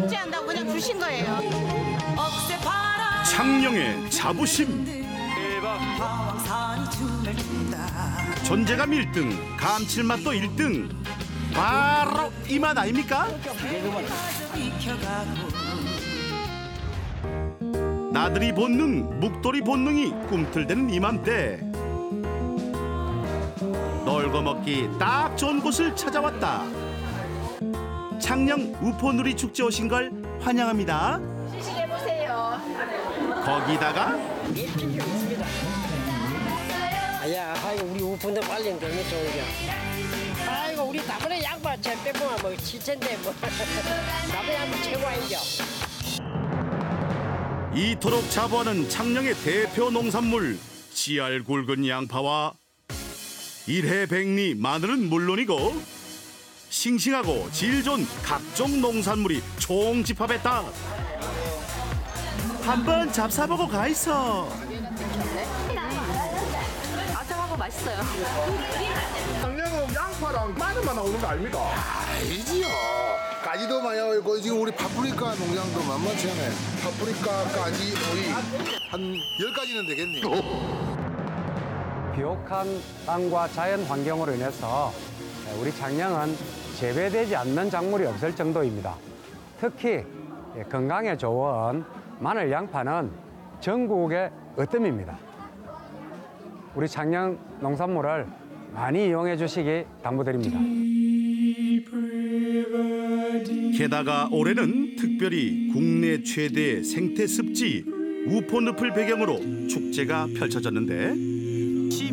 축제한다고 그냥 주신 거예요. 창녕의 자부심. 존재감 1등 감칠맛도 1등. 바로 이 맛 아닙니까? 나들이 본능 묵돌이 본능이 꿈틀대는 이맘때. 놀고 먹기 딱 좋은 곳을 찾아왔다 창녕 우포누리 축제 오신 걸 환영합니다 시식해 보세요. 거기다가 야, 아이고 우리 우분들 빨리 너무 좋은겨. 아이고 우리 다번에 양파 제 빼보면 뭐 치천데 뭐. 다번에 양파 최고 아닌겨. 이토록 자부하는 창녕의 대표 농산물 씨알 굵은 양파와 일해 백리 마늘은 물론이고 싱싱하고 질 좋은 각종 농산물이 총집합했다 한번 잡사보고 가 있어 아삭하고 맛있어요. 작년은 양파랑 마늘만 나오는 거 아닙니까? 알지요. 가지도 많이 하고 있고 지금 우리 파프리카 농장도 만만치 않아요. 파프리카, 가지, 오이 한 열가지는 되겠네요. 비옥한 땅과 자연 환경으로 인해서 우리 창녕은 재배되지 않는 작물이 없을 정도입니다. 특히 건강에 좋은 마늘 양파는 전국의 으뜸입니다. 우리 창녕 농산물을 많이 이용해 주시기 당부드립니다. 게다가 올해는 특별히 국내 최대 생태 습지 우포늪을 배경으로 축제가 펼쳐졌는데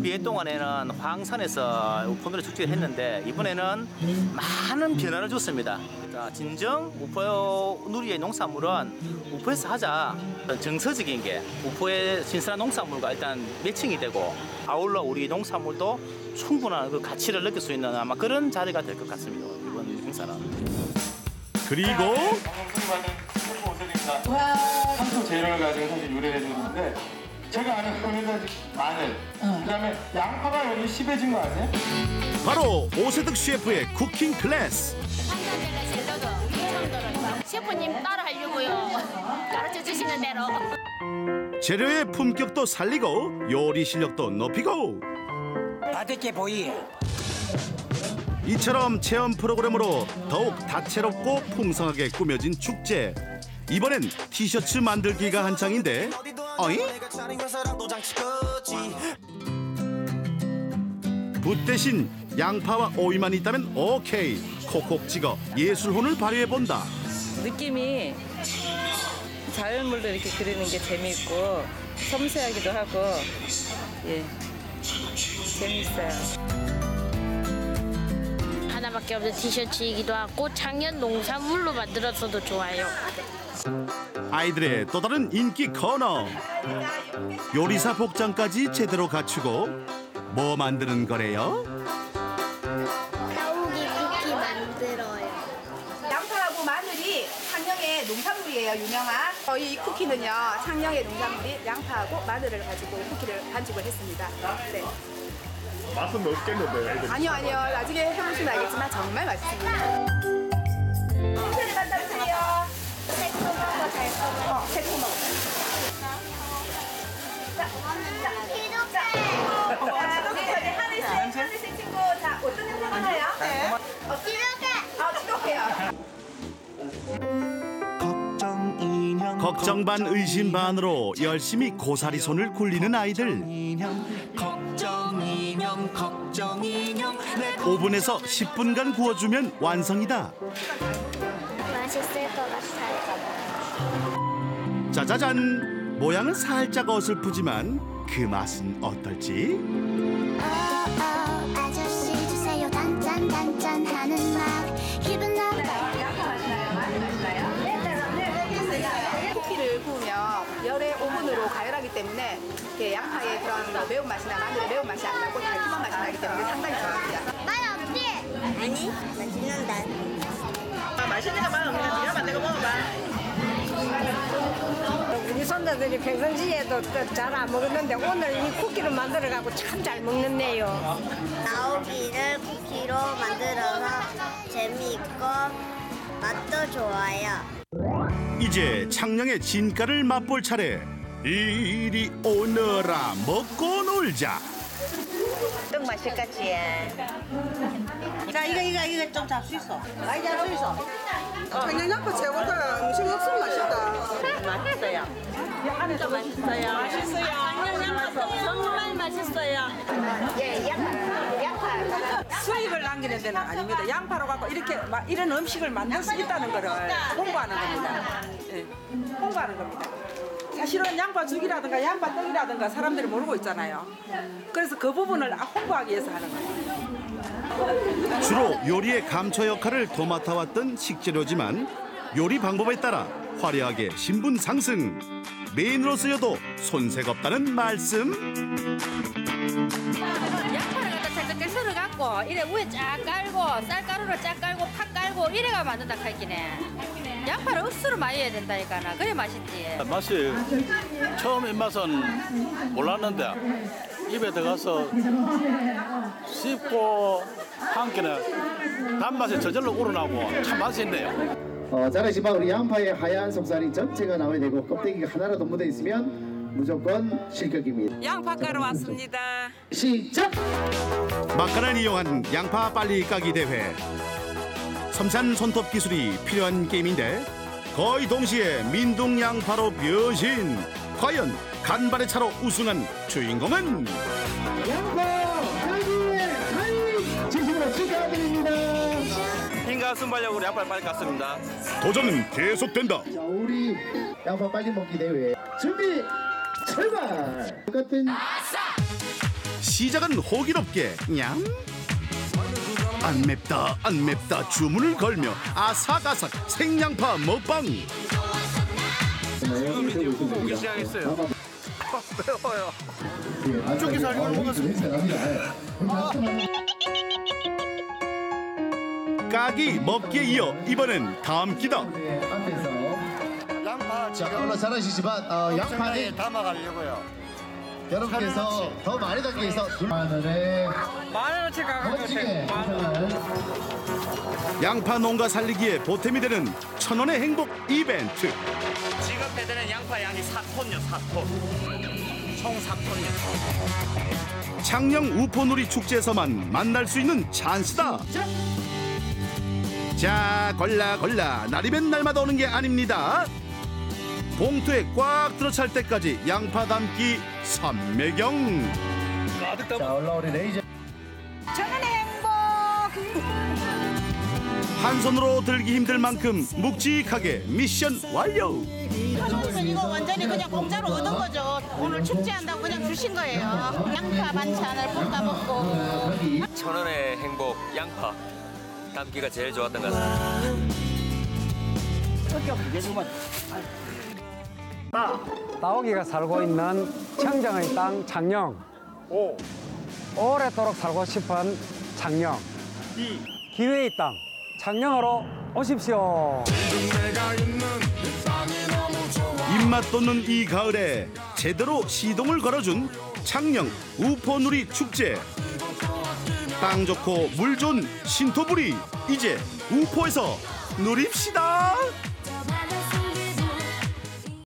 12회 동안에는 황산에서 우포누리 축제를 했는데 이번에는 많은 변화를 줬습니다. 자, 진정 우포 누리의 농산물은 우포에서 하자. 정서적인 게 우포의 신선한 농산물과 일단 매칭이 되고 아울러 우리 농산물도 충분한 그 가치를 느낄 수 있는 아마 그런 자리가 될 것 같습니다. 이번 행사는. 그리고 산소 재료를 가지고 사실 요리를 해주는데 제가 아는 거는 마늘 그다음에 양파가 여기 심해진 거 아니에요? 바로 오세득 셰프의 쿠킹 클래스 셰프님 따라 하려고요. 가르쳐 주시는 대로. 재료의 품격도 살리고 요리 실력도 높이고 받을게 보이. 이처럼 체험 프로그램으로 더욱 다채롭고 풍성하게 꾸며진 축제 이번엔 티셔츠 만들기가 한창인데 어이? 붓 대신 양파와 오이만 있다면 오케이 콕콕 찍어 예술혼을 발휘해 본다 느낌이 자연물도 이렇게 그리는 게 재미있고 섬세하기도 하고 예 재미있어요. 하나밖에 없는 티셔츠이기도 하고 작년 농산물로 만들어서도 좋아요. 아이들의 또 다른 인기 코너 요리사 복장까지 제대로 갖추고 뭐 만드는 거래요? 가오기 쿠키 만들어요. 양파하고 마늘이 창녕의 농산물이에요, 유명한. 저희 이 쿠키는요, 창녕의 농산물이 양파하고 마늘을 가지고 쿠키를 반죽을 했습니다. 네. 맛은 없겠는데 애들. 아니요, 아니요. 나중에 해보시면 알겠지만 정말 맛있습니다. 천천히 만들어주세요. 새콤하고 달콤한. 어, 새콤하고. 자, 하늘색 친구. 자, 어떤 냄새? 네. 어, 지독해. 아, 지독해요. 걱정 반 의심 반으로 열심히 고사리 손을 굴리는 아이들. 5분에서 10분간 구워주면 완성이다. 맛있을 것 같아요. 짜자잔! 모양은 살짝 어설프지만 그 맛은 어떨지? 아저씨 주세요 단짠 단짠 하는 열의 오븐으로 가열하기 때문에 이렇게 양파의 그런 뭐 매운맛이나 마늘의 매운맛이 안 나고 달콤한 맛이 나기 때문에 상당히 좋아합니다. 맛 없지? 아니 맛있는다. 우리 손자들이 평상시에도 잘 안 먹었는데 오늘 이 쿠키를 만들어 갖고 참 잘 먹는네요. 나오기를 쿠키로 만들어서 재미있고 맛도 좋아요. 이제 창녕의 진가를 맛볼 차례. 이리 오너라 먹고 놀자. 떡 맛있겠지? 자, 이거, 이거, 이거 좀 잡수 있어. 많이 잡수 있어. 청양양파 최고다. 음식 없으면 맛있다. 맛있어요. 맛있어요. 맛있어요. 작년양파 정말 맛있어요. 예, 양파, 양파. 수익을 남기는 데는 아닙니다. 양파로 갖고 이렇게 마- 이런 음식을 만들 수 있다는 거를 홍보하는 겁니다. 예, 홍보하는 겁니다. 사실은 양파 죽이라든가 양파 떡이라든가 사람들이 모르고 있잖아요. 그래서 그 부분을 홍보하기 위해서 하는 거예요. 주로 요리의 감초 역할을 도맡아 왔던 식재료지만 요리 방법에 따라 화려하게 신분 상승. 메인으로 쓰여도 손색 없다는 말씀. 썰어 갖고 이래 위에 쫙 깔고 쌀가루를 쫙 깔고 팍 깔고 이래가 만든다 할기네. 양파를 억수로 많이 해야 된다니까 나 그래 맛있지. 맛이 처음 입맛은 몰랐는데 입에 들어가서 씹고 한 끼는 단맛이 저절로 우러나고 참 맛있네요. 어, 자라시바 우리 양파의 하얀 속살이 전체가 나와야 되고 껍데기가 하나라도 묻어 있으면 무조건 실격입니다. 양파가루 왔습니다. 시작! 막간을 이용한 양파 빨리 까기 대회. 섬세한 손톱 기술이 필요한 게임인데 거의 동시에 민둥 양파로 변신. 과연 간발의 차로 우승한 주인공은 양파 까기 하이 진심으로 축하드립니다. 흰가 순발력으로 양파를 빨리 깠습니다. 도전은 계속된다. 자, 우리 양파 빨리 먹기 대회 준비 출발! 똑같은 시작은 호기롭게 냠. 안 맵다 안 맵다 주문을 걸며 아삭아삭 생양파 먹방. 고기 시작했어요. 매워요. 이쪽에서 이걸 먹었습니다. 까기 먹기에 이어 이번엔 다음 끼다. 양파 자 오늘 잘하시지만 어, 양파는 담아가려고요. 여러분께서 더 많이 담기 위해서 마늘에 만원어치 멋지게 구성한 양파 농가 살리기에 보탬이 되는 천 원의 행복 이벤트. 지금 배드는 양파 양이 4톤요, 4톤. 총 3톤요. 창녕 우포놀이 축제에서만 만날 수 있는 찬스다. 자, 골라 골라 날이면 날마다 오는 게 아닙니다. 봉투에 꽉 들어찰 때까지 양파 담기 삼매경. 자 올라오리 레이저 저는 행복. 한 손으로 들기 힘들 만큼 묵직하게 미션 완료. 저는 이거 완전히 그냥 공짜로 얻은 거죠. 오늘 축제한다고 그냥 주신 거예요. 양파 반찬을 볶아 먹고. 천 원의 행복 양파 담기가 제일 좋았던 것 같습니다. 따오기가 살고 있는 청정의 땅 창녕. 오랫도록 살고 싶은 창녕. 기회의 땅 창녕으로 오십시오. 입맛 돋는 이 가을에 제대로 시동을 걸어준 창녕 우포누리 축제. 땅 좋고 물 좋은 신토부리 이제 우포에서 누립시다.